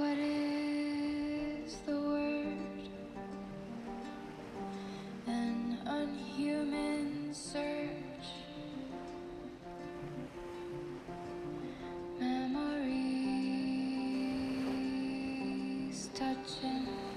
What is the word? An unhuman search. Memories touching.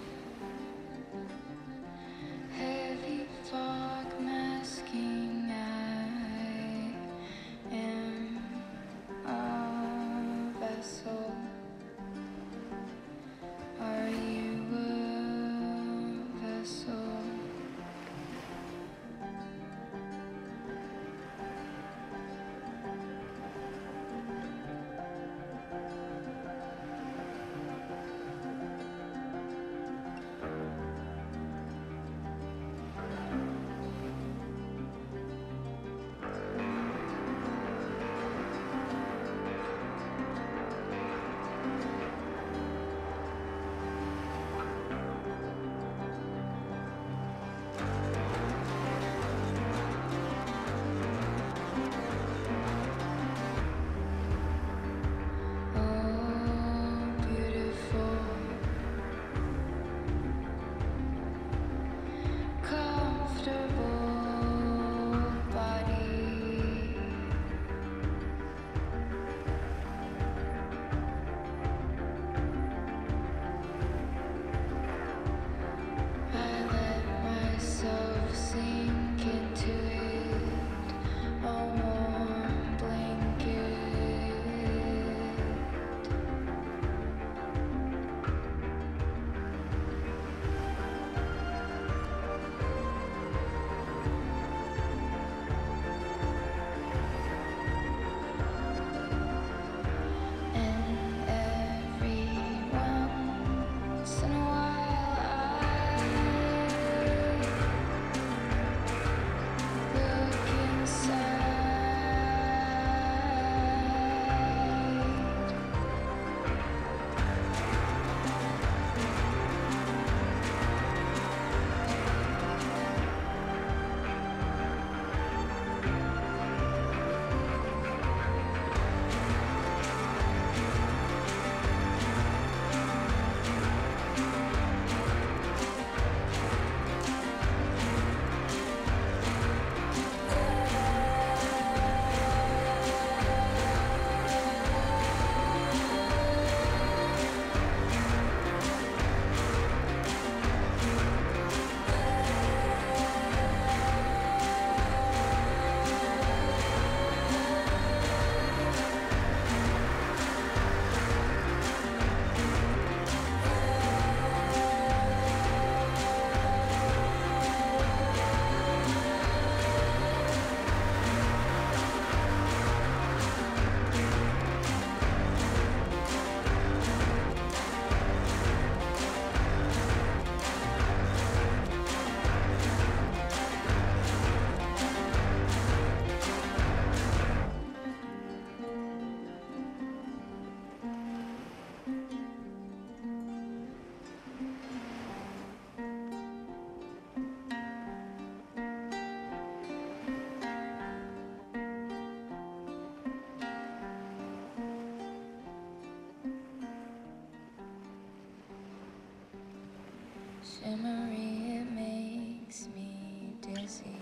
Memory, it makes me dizzy.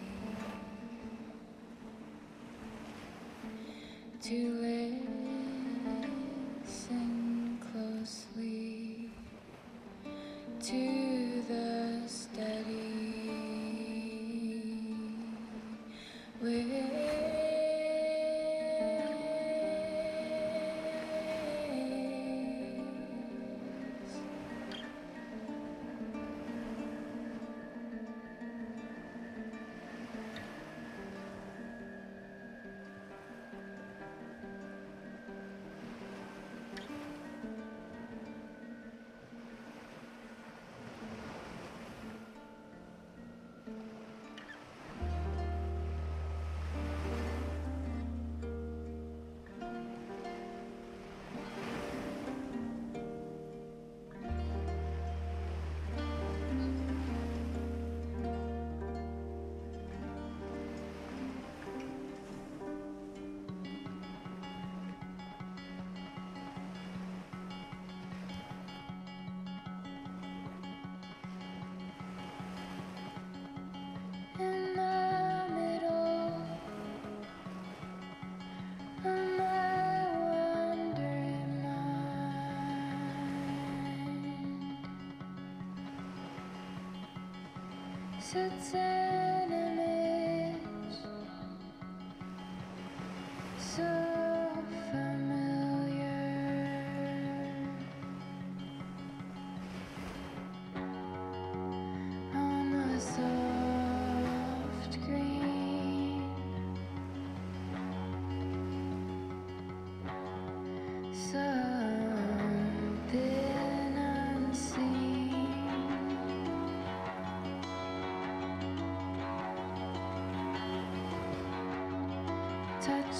To listen closely to sits an image so familiar on soft green. Something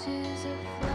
Touches of.